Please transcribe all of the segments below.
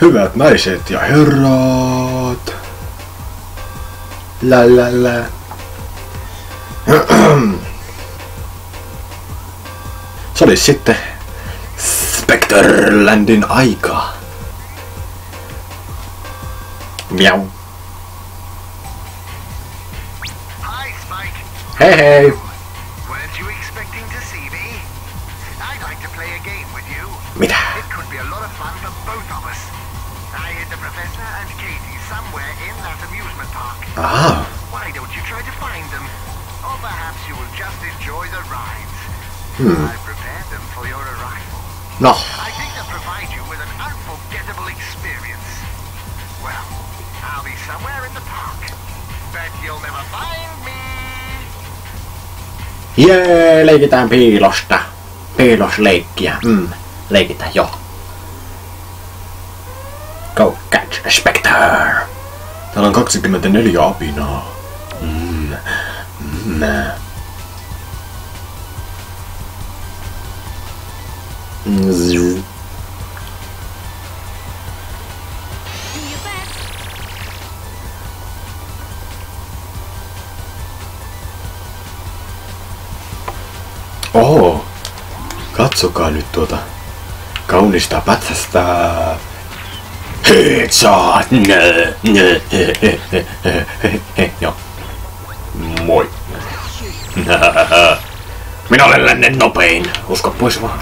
Hyvät naiset ja herrat. La la la. Se oli sitten Specterlandin aika. Miau. Hi, Spike. Hei hei. Weren't you expecting to see me? I'd like to play a game with you. Mitä? It could be a lot of fun for both of us. I hid the professor and Katie somewhere in that amusement park. Aha. Why don't you try to find them? Or perhaps you will just enjoy the rides. Hmm. I've prepared them for your arrival. No. I think they'll provide you with an unforgettable experience. Well, I'll be somewhere in the park. Bet you'll never find me. Jee, leikitään piilosta. Piilosleikkiä. Mm, leikitään jo. Go catch a specter. Täällä on 24 apinaa. Mm, mm. Mm. Oho, katsokaa nyt tuota kaunista pätsästä. He. Joo. Moi. Minä olen lännen nopein. Usko pois vaan.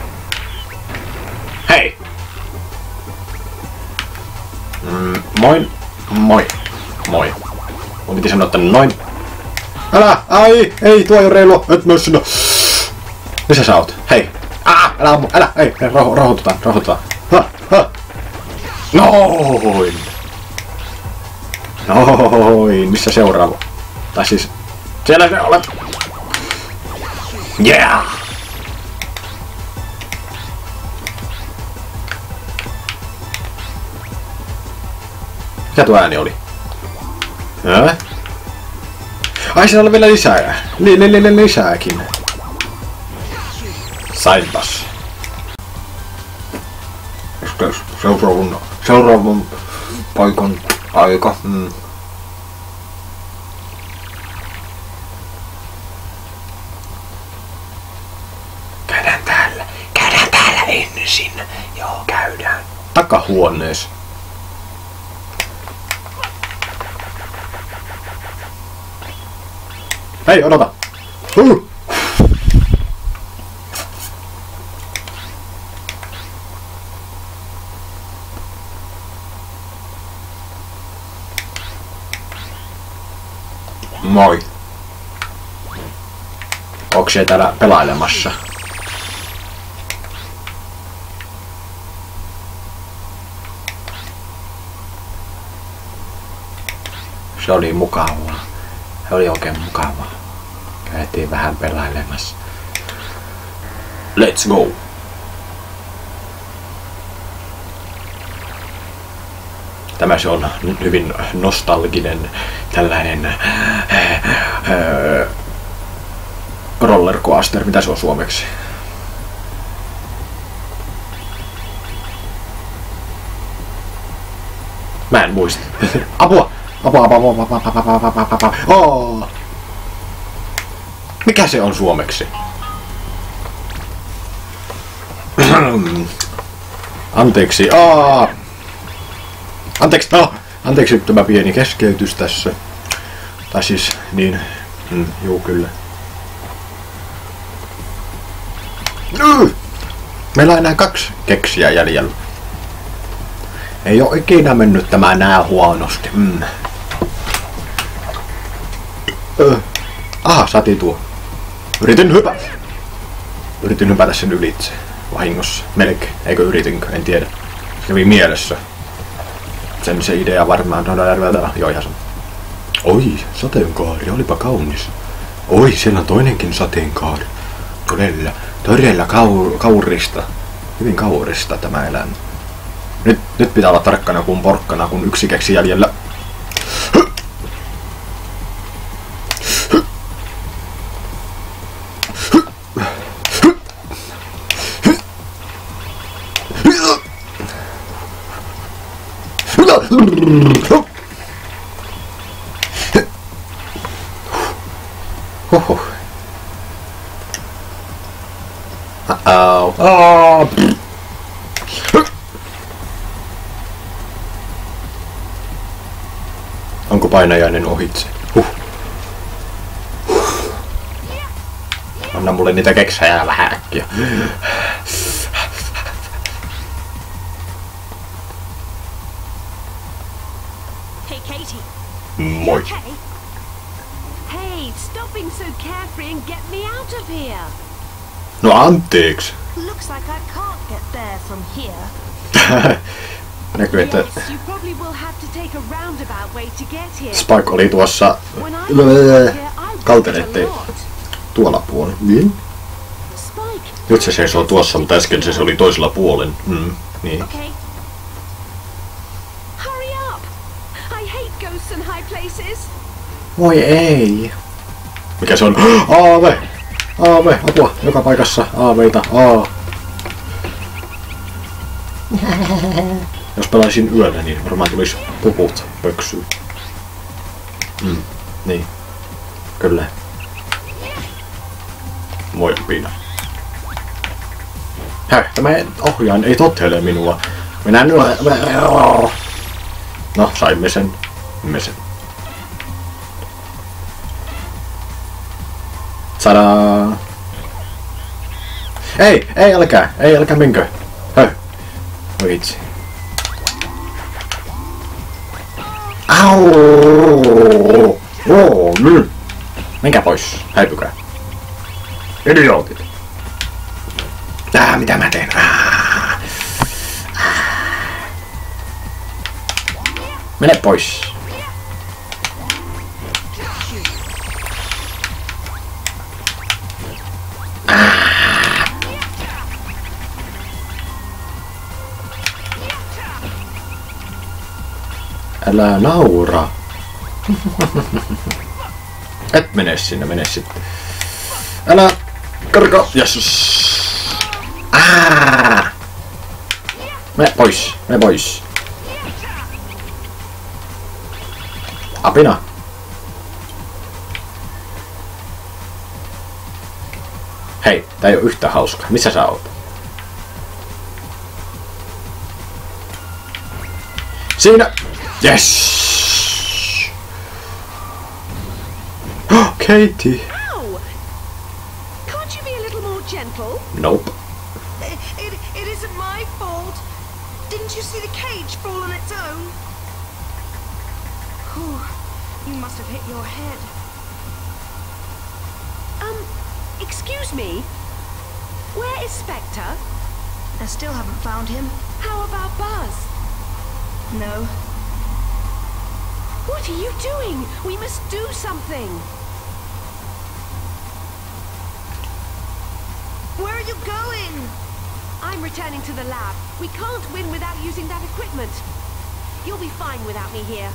Hei! Mm, moi. Moi. Moi. Mun piti sanoa, että noin. Älä! Ai! Ei, tuo ei oo reilu! Et myös sinä! Missä sä oot? Hei! Ah! Älä ammu! Älä! Ei! Rauho, rauhoitutaan, rauhoitutaan. Ha! Noin! Noin! Missä seuraava? Tai siis... Siellä se olet! Yeah! Mikä tuo ääni oli? Ää? Ai siellä oli vielä lisää. Li, li, li, li, lisääkin. Sainpas. Joskus seuraavan, seuraavan paikan aika. Mm. Käydään täällä. Käydään täällä ensin. Joo, käydään. Takahuoneessa. Hei, odota! Huh. Moi. Onko se täällä pelailemassa? Se oli mukavaa. Se oli oikein mukavaa. Käytiin vähän pelailemassa. Let's go! Tämä se on hyvin nostalginen tällainen äh, äh, öö, rollercoaster, mitä se on suomeksi? Mä en muista. Apua! Apua, apua, apua, apua, apua, apua, apua, apua. Oh! Mikä se on suomeksi? Anteeksi. Aa! Oh! Anteeksi. No. Anteeksi tämä pieni keskeytys tässä. Tai siis, niin. Mm, juu, kyllä. Meillä on enää kaksi keksiä jäljellä. Ei oo ikinä mennyt tämä nää huonosti. Mm. Ö. Aha, saatiin tuo. Yritin hypätä. Yritin hypätä sen ylitse. Vahingossa. Melkein. Eikö yritinkö? En tiedä. Kävi mielessä. Sen se idea varmaan. No, joo, ihan sama. Oi, sateenkaari. Olipa kaunis. Oi, siellä on toinenkin sateenkaari. Todella, todella kau, kaurista. Hyvin kaurista tämä elämä. Nyt, nyt pitää olla tarkkana kuin porkkana, kun yksi keksi jäljellä. Uh-oh. Oh. Onko painajainen ohitse? Huh. Anna mulle niitä keksejä vähän äkkiä. Hey, Katie. Moi. Okay. Hey, stop being so carefree and get me out of here. No anteeksi. Looks like I can't get there from here. Näkyy, että. Spike oli tuossa lot. tuolla puolella. Niin? Nyt se seisoo tuossa, mutta äsken se oli toisella puolen. Mm, niin. Okay. Places. Voi ei. Mikä se on? Aave! Aave! Apua! Joka paikassa aaveita. Aa. Jos pelaisin yöllä, niin varmaan tulisi puput pöksyyn. Mm, niin. Kyllä. Voi piina. Häh, tämä ohjaan ei tottele minua. Minä nyt... No, saimme sen. Me sen. Sadaa! Ei, ei älkää, ei älkää menkö. Höh. Voi itse. Au! Oo, nyt. Menkää pois, häipykää. Idiootit. Ah, mitä mä teen? Mene pois. Älä naura. Et mene sinne, mene sitten. Älä karka. Jeesus. Ah! Mene pois, mene pois. Apina. Hei, tää ei oo yhtä hauska. Missä sä oot? Siinä! Yes! Katie! Ow! Can't you be a little more gentle? Nope. It, it, it isn't my fault. Didn't you see the cage fall on its own? Whew, you must have hit your head. Um, excuse me. Where is Spectre? I still haven't found him. How about Buzz? No. What are you doing? We must do something. Where are you going? I'm returning to the lab. We can't win without using that equipment. You'll be fine without me here.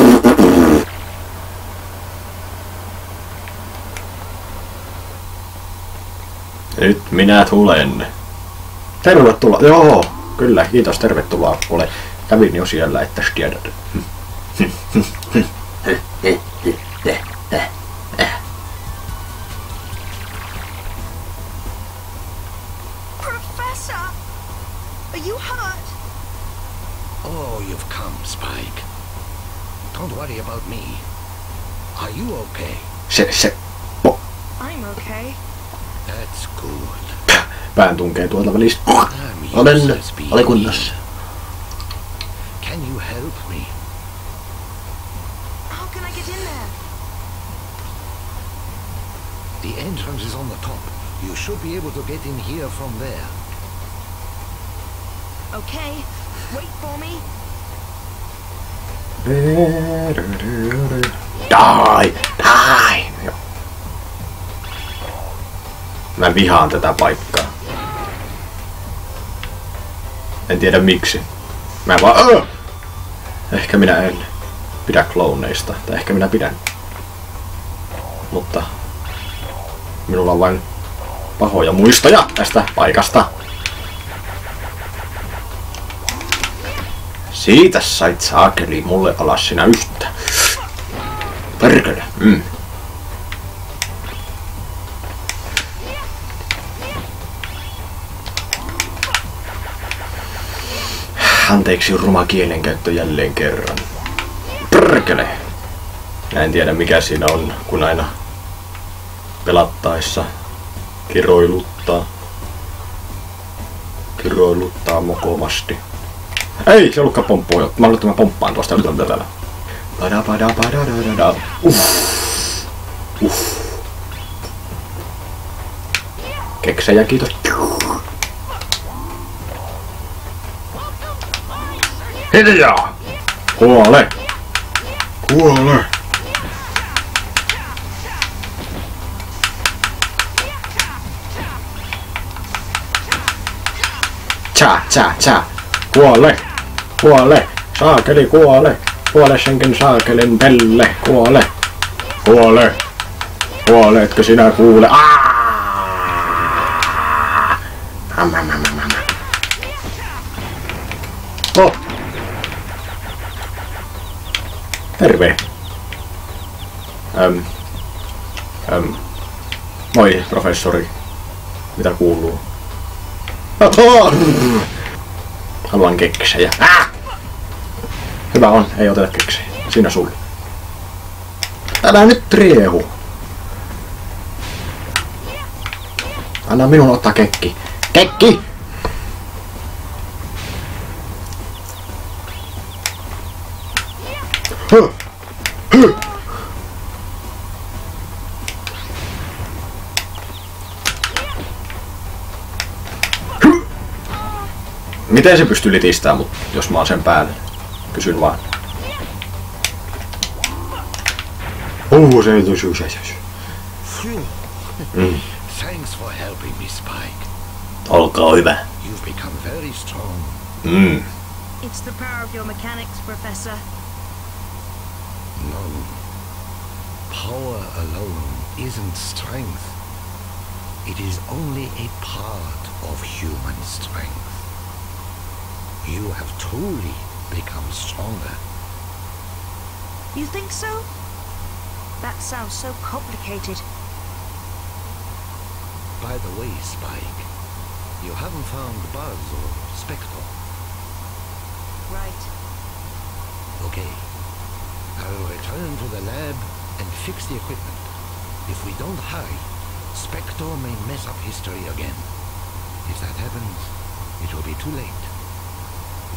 Ah! Nyt minä tulen. Tervetuloa. Joo, kyllä, kiitos, tervetuloa. Ole kävin jo siellä, että tiedät. Professor! Are you hurt? Oh, you've come, Spike. Don't worry about me. Are you okay? Se, se, po, I'm okay. That's good. pään tunkee tuolta välistä. I'm Olen useless being alikunnossa. here. Can you help me? How can I get in there? The entrance is on the top. You should be able to get in here from there. Okay. Wait for me. Die! Die! Mä vihaan tätä paikkaa. En tiedä miksi. Mä vaan... Äh! Ehkä minä en. pidä klooneista. Tai ehkä minä pidän. Mutta minulla on vain pahoja muistoja tästä paikasta. Siitä sait saakeli mulle alas sinä yhtä. Perkele. Mm. Anteeksi ruma kielenkäyttö jälleen kerran. Perkele. Mä en tiedä mikä siinä on, kun aina pelattaessa kiroiluttaa. Kiroiluttaa mokovasti. Ei, se ollutkaan pomppua. Mä luulen, että mä pomppaan tuosta. Yritän tätä. Pada pada pada da da da. Uff. Uff. Keksejä, kiitos. Hiljaa! Kuole! Kuole! Tja, tja, tja! Kuole! Kuole! Saakeli kuole! Kuole senkin saakelin pelle! Kuole! Kuole! Kuole, etkö sinä kuule? Aaaa! Terve. Öm. Öm. Moi, professori. Mitä kuuluu? Haluan keksejä. Ah! Hyvä on, ei oteta keksejä. Siinä sulle. Älä nyt riehu. Anna minun ottaa kekki. Kekki! Huh. Huh. Miten se pystyy litistää mut, jos mä oon sen päällä? Kysyn vaan. Oh, se ei tosi se Phew. Mm. Thanks for helping me, Spike. Olkaa hyvä. You've become very strong. Mm. It's the power of your mechanics, Professor. No. Power alone isn't strength. It is only a part of human strength. You have truly become stronger. You think so? That sounds so complicated. By the way, Spike, you haven't found Buzz or Spectre. Right. Okay. I'll return to the lab and fix the equipment. If we don't hurry, Spectre may mess up history again. If that happens, it will be too late.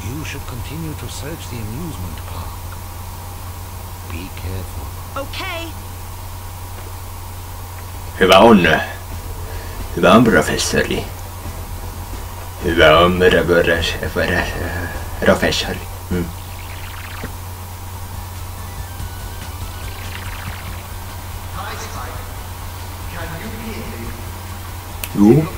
You should continue to search the amusement park. Be careful. Okay. Hyvä on. Hyvä on, professori. Hyvä on, professori. Mm. Fight.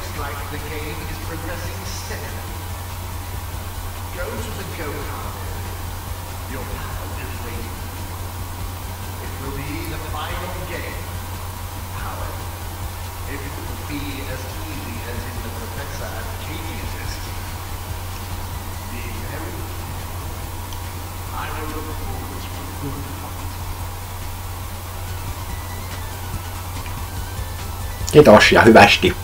Kiitos ja hyvästi.